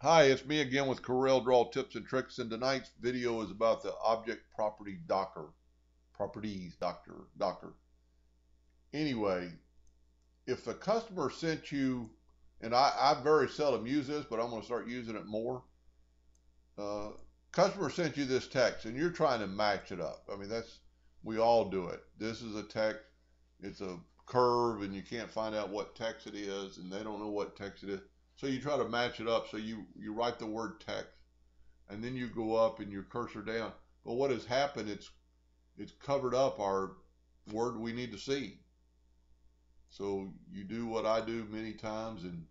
Hi, it's me again with Corel Draw tips and tricks, and tonight's video is about the object property docker. Properties doctor docker. Anyway, if the customer sent you, and I, I very seldom use this, but I'm going to start using it more. Uh, customer sent you this text, and you're trying to match it up. I mean, that's we all do it. This is a text. It's a curve, and you can't find out what text it is, and they don't know what text it is so you try to match it up. So you, you write the word text and then you go up and your cursor down. But what has happened, it's, it's covered up our word we need to see. So you do what I do many times and,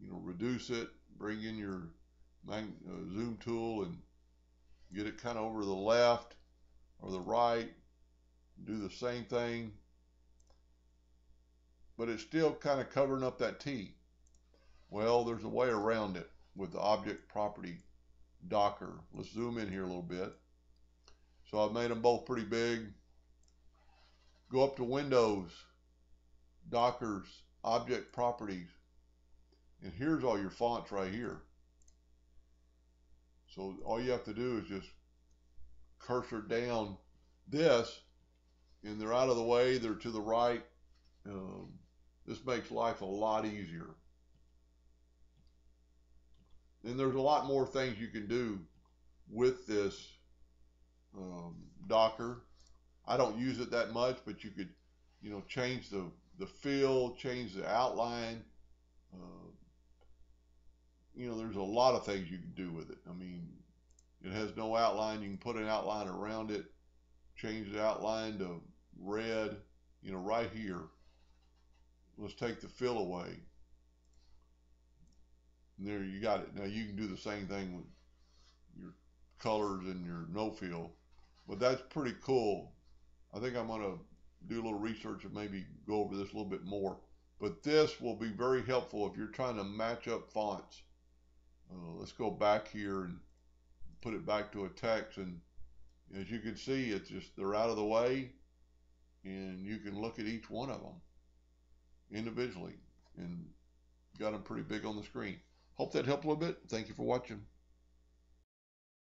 you know, reduce it, bring in your uh, zoom tool and get it kind of over the left or the right. Do the same thing. But it's still kind of covering up that T. Well, there's a way around it with the object property docker. Let's zoom in here a little bit. So I've made them both pretty big. Go up to Windows, Dockers, Object Properties. And here's all your fonts right here. So all you have to do is just cursor down this and they're out of the way, they're to the right. Um, this makes life a lot easier. And there's a lot more things you can do with this um, Docker. I don't use it that much, but you could, you know, change the, the fill, change the outline. Uh, you know, there's a lot of things you can do with it. I mean, it has no outline. You can put an outline around it, change the outline to red, you know, right here. Let's take the fill away. There you got it. Now you can do the same thing with your colors and your no fill. But that's pretty cool. I think I'm to do a little research and maybe go over this a little bit more. But this will be very helpful if you're trying to match up fonts. Uh, let's go back here and put it back to a text. And as you can see, it's just they're out of the way. And you can look at each one of them individually and got them pretty big on the screen. Hope that helped a little bit. Thank you for watching.